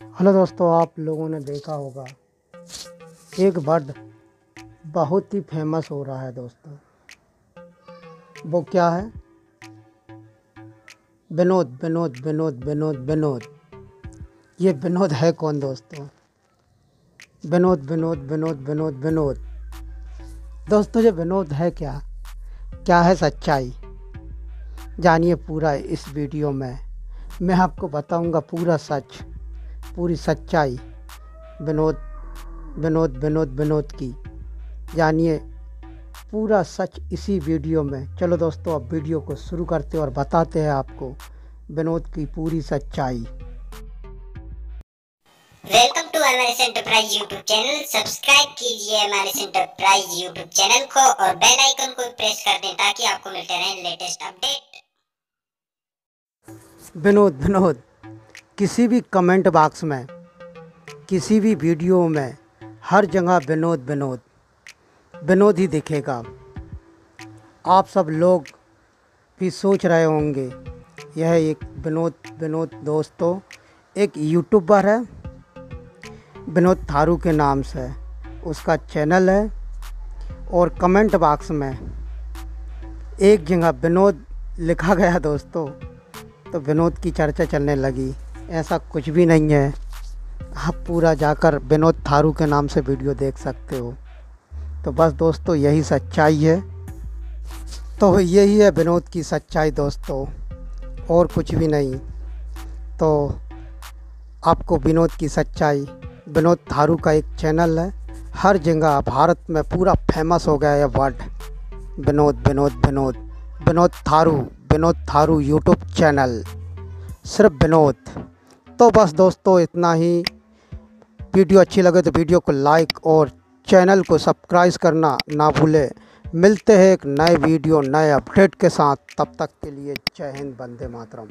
Hello दोस्तों, आप लोगों ने देखा होगा, एक बर्ड बहुत ही फ़ेमस हो रहा है दोस्तों। वो क्या है? विनोद विनोद विनोद विनोद विनोद। ये विनोद है कौन दोस्तों? विनोद विनोद विनोद विनोद विनोद। दोस्तों, ये विनोद है क्या? क्या है सच्चाई? जानिए पूरा इस वीडियो में। मैं आपको बताऊँगा पूरा सच। पूरी सच्चाई विनोद विनोद विनोद विनोद की। जानिए पूरा सच इसी वीडियो में। चलो दोस्तों अब वीडियो को शुरू करते हैं और बताते हैं आपको विनोद की पूरी सच्चाई। Welcome to MRS Enterprise YouTube channel. Subscribe कीजिए एमआरएस एंटरप्राइज यूट्यूब चैनल को और बेल आइकन को प्रेस कर दें ताकि आपको मिलते रहें लेटेस्ट अपडेट। विनोद विनोद किसी भी कमेंट बॉक्स में, किसी भी वीडियो में, हर जगह विनोद विनोद विनोद ही दिखेगा। आप सब लोग भी सोच रहे होंगे, यह एक विनोद विनोद दोस्तों, एक यूट्यूबर है, विनोद थारू के नाम से। उसका चैनल है और कमेंट बॉक्स में एक जगह विनोद लिखा गया दोस्तों तो विनोद की चर्चा चलने लगी। ऐसा कुछ भी नहीं है। आप पूरा जाकर विनोद थारू के नाम से वीडियो देख सकते हो। तो बस दोस्तों, यही सच्चाई है। तो यही है विनोद की सच्चाई दोस्तों, और कुछ भी नहीं। तो आपको विनोद की सच्चाई, विनोद थारू का एक चैनल है। हर जगह भारत में पूरा फ़ेमस हो गया है word Vinod Vinod Vinod Vinod Tharu Vinod Tharu YouTube channel सिर्फ़ विनोद। तो बस दोस्तों, इतना ही। वीडियो अच्छी लगे तो वीडियो को लाइक और चैनल को सब्सक्राइब करना ना भूलें। मिलते हैं एक नए वीडियो, नए अपडेट के साथ। तब तक के लिए जय हिंद बंदे मातरम।